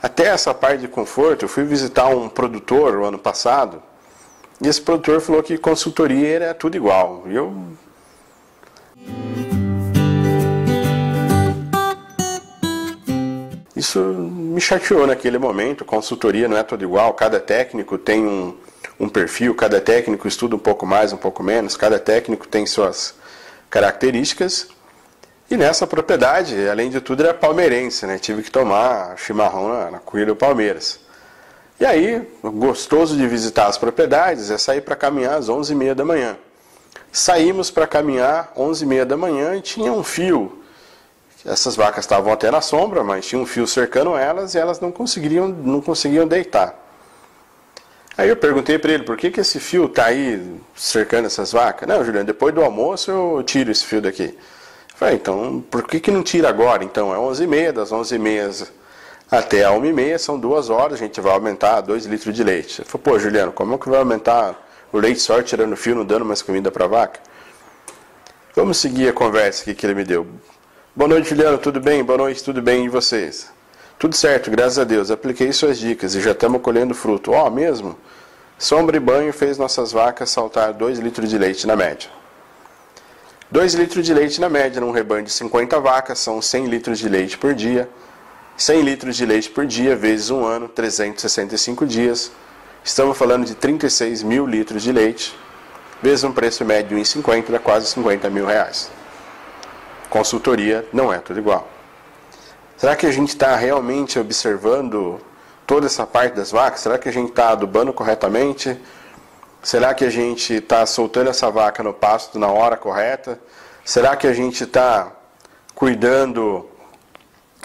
Até essa parte de conforto, eu fui visitar um produtor o ano passado, e esse produtor falou que consultoria era tudo igual. E eu Isso me chateou naquele momento. Consultoria não é tudo igual, cada técnico tem um, um perfil, cada técnico estuda um pouco mais, um pouco menos, cada técnico tem suas características. E nessa propriedade, além de tudo, era palmeirense, né? Tive que tomar chimarrão na, na do Palmeiras. E aí, gostoso de visitar as propriedades é sair para caminhar às 11h30 da manhã. Saímos para caminhar às 11h30 da manhã e tinha um fio. Essas vacas estavam até na sombra, mas tinha um fio cercando elas e elas não conseguiam, não conseguiam deitar. Aí eu perguntei para ele, por que, que esse fio está aí cercando essas vacas? Não, Juliano, depois do almoço eu tiro esse fio daqui. Falei, então, por que, que não tira agora? Então, é 11h30, das 11h30 até a 1h30, são duas horas, a gente vai aumentar 2 litros de leite. Ele pô, Juliano, como é que vai aumentar o leite só tirando fio, não dando mais comida para vaca? Vamos seguir a conversa aqui que ele me deu. Boa noite, Juliano, tudo bem? Boa noite, tudo bem, e vocês? Tudo certo, graças a Deus. Apliquei suas dicas e já estamos colhendo fruto. Ó, oh, mesmo? Sombra e banho fez nossas vacas saltar 2 litros de leite na média. 2 litros de leite na média num rebanho de 50 vacas são 100 litros de leite por dia. 100 litros de leite por dia vezes um ano, 365 dias. Estamos falando de 36 mil litros de leite, vezes um preço médio de 1,50 dá quase 50 mil reais. Consultoria não é tudo igual. Será que a gente está realmente observando toda essa parte das vacas? Será que a gente está adubando corretamente? Será que a gente está soltando essa vaca no pasto na hora correta? Será que a gente está cuidando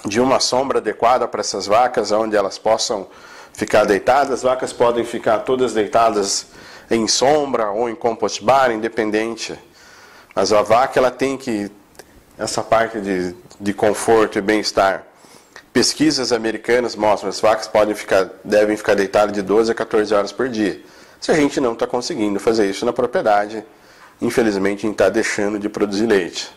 de uma sombra adequada para essas vacas, onde elas possam ficar deitadas? As vacas podem ficar todas deitadas em sombra ou em compost bar, independente. Mas a vaca ela tem que essa parte de, de conforto e bem-estar. Pesquisas americanas mostram que as vacas podem ficar, devem ficar deitadas de 12 a 14 horas por dia. Se a gente não está conseguindo fazer isso na propriedade, infelizmente a gente está deixando de produzir leite.